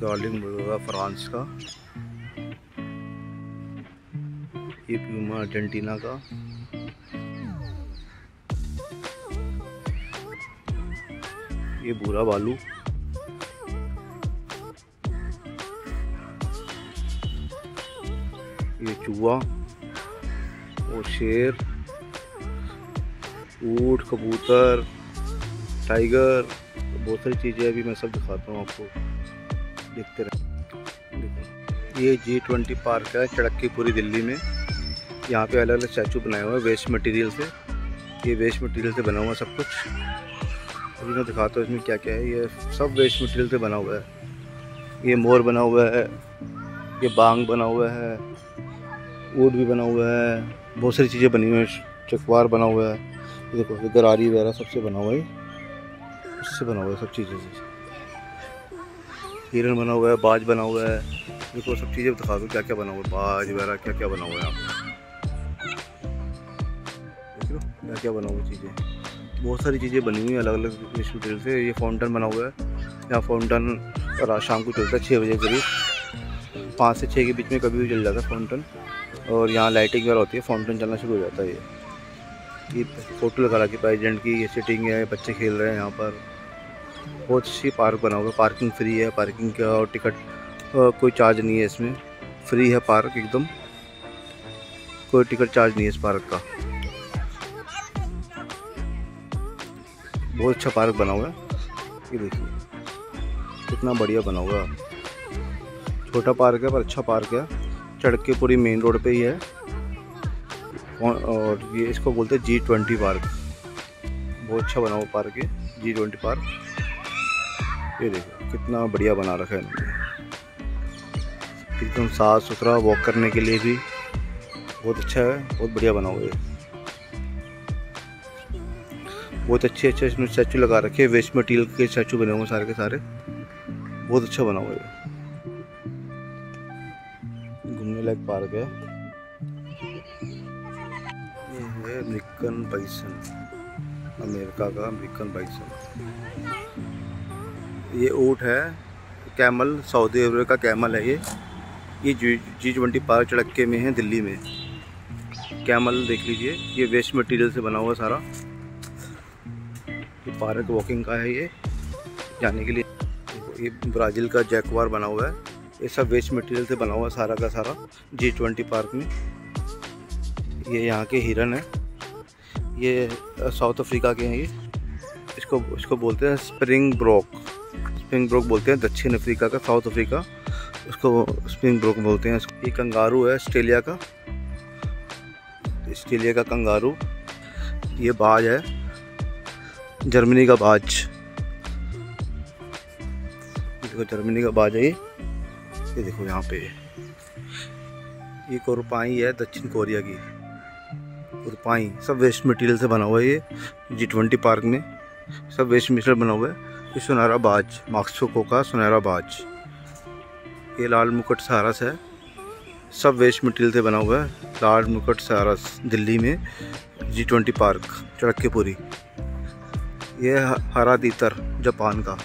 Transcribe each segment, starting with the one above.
Garlic मुर्गा France का। ये प्यूमा अर्जेंटीना का। ये बुरा बालू ये चूहा और शेर। ऊट, कबूतर टाइगर बहुत सारी चीज़ें अभी मैं सब दिखाता हूँ आपको। देखते रहे। ये जी ट्वेंटी पार्क है चड़क्की पूरी दिल्ली में। यहाँ पे अलग अलग स्टैचू बनाए हुए हैं वेस्ट मटेरियल से। ये वेस्ट मटेरियल से बना हुआ सब कुछ। अभी मैं दिखाता हूँ इसमें क्या क्या है। ये सब वेस्ट मटेरियल से बना हुआ है। ये मोर बना हुआ है। ये बांग बना हुआ है। ऊट भी बना हुआ है। बहुत सारी चीज़ें बनी हुई हैं। चकवार बना हुआ है। देखो गरारी वगैरह सबसे बना हुआ है। इससे बना हुआ है सब चीज़ें। हिरन बना हुआ है, बाज बना हुआ है। देखो, सब चीज़ें दिखा दो क्या क्या बना हुआ है, बाज वगैरह क्या क्या बना हुआ है यहाँ पे। देख लो क्या क्या बना हुआ चीज़ें। बहुत सारी चीज़ें बनी हुई हैं अलग अलग मटेरियल से। ये फाउंटेन बना हुआ है। यहाँ फाउंटेन रात शाम को चलता है छः बजे करीब। पाँच से छः के बीच में कभी भी चल जाता है फाउंटेन और यहाँ लाइटिंग वगैरह होती है फाउंटेन चलना शुरू हो जाता है ये। ये फ़ोटो लगा रखी प्रेजेंट की ये सिटिंग है, बच्चे खेल रहे हैं यहाँ पर। बहुत अच्छी पार्क बना हुआ है। पार्किंग फ्री है, पार्किंग का और टिकट कोई चार्ज नहीं है इसमें। फ्री है पार्क एकदम। कोई टिकट चार्ज नहीं है इस पार्क का। बहुत अच्छा पार्क बना हुआ है। ये देखिए, कितना बढ़िया बना हुआ है। छोटा पार्क है पर अच्छा पार्क है। चढ़के पूरी मेन रोड पे ही है। और ये इसको बोलते हैं जी ट्वेंटी पार्क। बहुत अच्छा बना हुआ पार्क है जी ट्वेंटी पार्क। ये देखो, कितना बढ़िया बना रखा है इन्होंने। एकदम साफ़ सुथरा वॉक करने के लिए भी बहुत अच्छा है, बहुत बढ़िया बना हुआ है बहुत अच्छे अच्छे इसमें स्टैचू लगा रखे हैं वेस्ट मटीरियल के स्टैचू बने हुए सारे के सारे। बहुत अच्छा बना हुआ है घूमने लायक पार्क है। ये है अमेरिकन बाइसन। अमेरिका का अमेरिकन बाइसन। ये ऊँट है, कैमल, सऊदी अरब का कैमल है ये। ये जी जी ट्वेंटी पार्क चड़क्के में है, दिल्ली में। कैमल देख लीजिए, ये वेस्ट मटेरियल से बना हुआ सारा। ये पार्क वॉकिंग का है ये, जाने के लिए। ये ब्राज़ील का जैकवार बना हुआ है। ये सब वेस्ट मटेरियल से बना हुआ सारा का सारा, जी ट्वेंटी पार्क में। ये यहाँ के हिरन है। ये साउथ अफ्रीका के हैं ये। इसको इसको बोलते हैं स्प्रिंग ब्रोक। स्प्रिंग ब्रोक बोलते हैं, दक्षिण अफ्रीका का, साउथ अफ्रीका। उसको स्प्रिंग ब्रोक बोलते हैं। ये कंगारू है ऑस्ट्रेलिया का। ऑस्ट्रेलिया का कंगारू। ये बाज है। जर्मनी का बाज। देखो, जर्मनी का बाज है ये। देखो यहाँ पे। ये कोरपाई है दक्षिण कोरिया की। कोरपाई, सब वेस्ट मटेरियल से बना हुआ है ये। जी ट्वेंटी पार्क में। सब वेस्ट मटेरियल बना हुआ है। ये सुनहरा बाज मार्क्सोको का सुनहरा बाज। ये लाल मुकुट सहारस है। सब वेस्ट मटेरियल से बना हुआ है। लाल मुकुट सहारस दिल्ली में जी ट्वेंटी पार्क चड़क्केपुरी ये हरा तीतर, जापान का।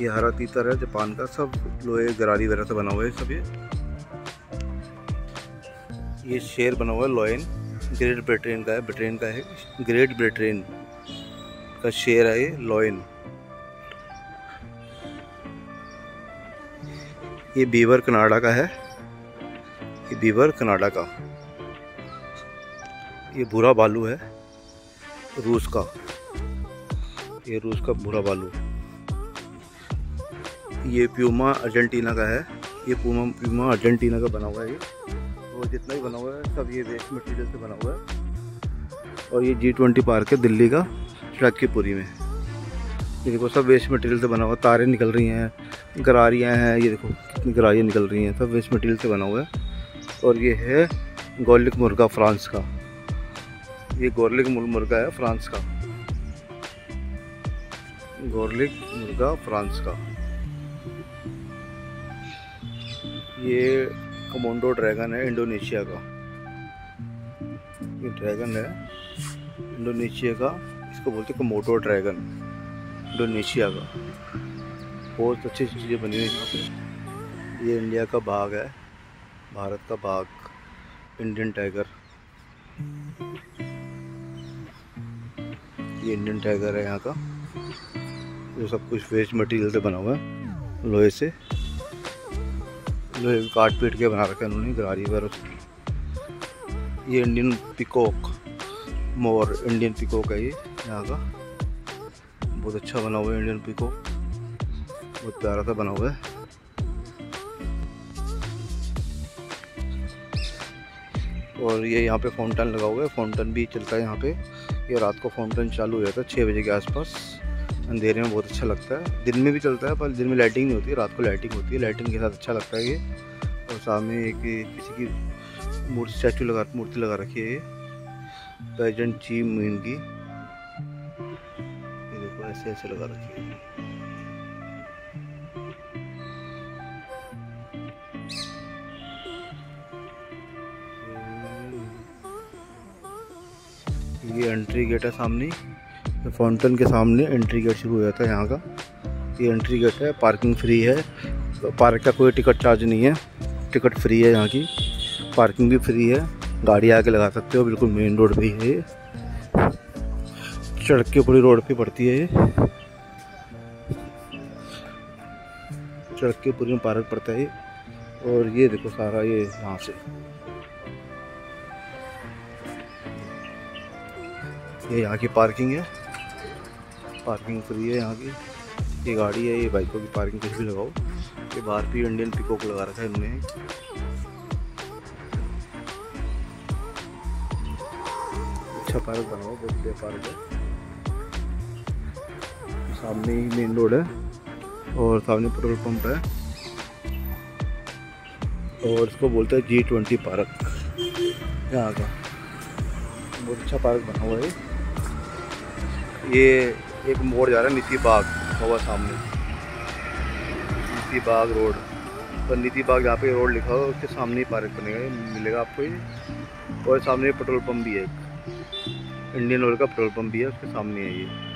ये हरा तीतर है, जापान का। सब लोहे, गरारी वगैरह से बना हुआ है सब ये। ये शेर बना हुआ है, लॉयन। ग्रेट ब्रिटेन का है, ब्रिटेन का है। ग्रेट ब्रिटेन का शेर है ये, लॉयन। ये बीवर कनाडा का है। ये बीवर कनाडा का। ये भूरा बालू है, रूस का। ये रूस का भूरा बालू। ये प्यूमा अर्जेंटीना का है। ये पूमा प्यूमा अर्जेंटीना का बना हुआ है ये। और जितना भी बना हुआ है, सब ये वेस्ट मटेरियल से बना हुआ है। और ये जी ट्वेंटी पार्क है दिल्ली का चड़क्कीपुरी में। ये देखो, सब वेस्ट मटेरियल से बना हुआ तारें निकल रही हैं, गरारियाँ हैं, ये देखो। कितनी गरारियाँ निकल रही हैं। सब वेस्ट मटेरियल से बना हुआ है। और ये है गोलिक मुर्गा फ्रांस का। ये गोरलिक मुर्गा है फ्रांस का। गोरलिक मुर्गा फ्रांस का। ये कमोंडो ड्रैगन है इंडोनेशिया का। ये ड्रैगन है इंडोनेशिया का। इसको बोलते हैं कमोडो ड्रैगन, इंडोनेशिया का। बहुत अच्छी चीज़ें बनी हुई यहाँ पे। ये इंडिया का बाग है, भारत का बाग इंडियन टाइगर ये इंडियन टाइगर है यहाँ का, जो सब कुछ वेस्ट मटेरियल से बना हुआ है, लोहे से। लोहे काट पीट के बना रखा है उन्होंने, गरारी पर ये इंडियन पिकॉक मोर इंडियन पिकॉक है ये यहाँ का। बहुत अच्छा बना हुआ है इंडियन पिकॉक बहुत प्यारा सा बना हुआ है। और ये यहाँ पे फाउंटेन लगा हुआ है। फाउंटेन भी चलता है यहाँ पे। ये रात को फाउंटेन चालू हो जाता है छः बजे के आसपास। अंधेरे में बहुत अच्छा लगता है। दिन में भी चलता है, पर दिन में लाइटिंग नहीं होती है रात को लाइटिंग होती है। लाइटिंग के साथ अच्छा लगता है ये। और सामने एक किसी की मूर्ति स्टैचू लगा, मूर्ति लगा रखी है ये। प्रेजेंट चीफ मीन की। देखो ऐसे ऐसे लगा रखी है। ये एंट्री गेट है सामने। फाउंटेन के सामने एंट्री गेट शुरू हो जाता है यहाँ का। ये एंट्री गेट है पार्किंग फ्री है। पार्क का कोई टिकट चार्ज नहीं है। टिकट फ्री है यहाँ की। पार्किंग भी फ्री है। गाड़ी आके लगा सकते हो, बिल्कुल मेन रोड पे ही। ये सड़क के पूरी रोड पे पड़ती है ये। सड़क के पूरी में पार्क पड़ता है और ये देखो सारा ये यहाँ से। ये यहाँ की पार्किंग है। पार्किंग फ्री है यहाँ की। ये गाड़ी है, ये बाइकों की पार्किंग, कुछ भी लगाओ। ये बाहर भी इंडियन पिकोक लगा रखा है इन्होंने अच्छा पार्क बना हुआ बहुत बढ़िया पार्क है। सामने ही मेन रोड है और सामने पेट्रोल पंप है। और इसको बोलते हैं जी ट्वेंटी पार्क। यहाँ का। बहुत अच्छा पार्क बना हुआ है ये एक मोड़ जा रहा है नीति बाग, हवा सामने। नीति बाग रोड। पर नीति बाग यहाँ पे रोड लिखा हुआ उसके सामने ही पार्क बनेगा मिलेगा आपको ये। और सामने पेट्रोल पंप भी है एक। इंडियन ऑयल का पेट्रोल पंप भी है, उसके सामने है ये।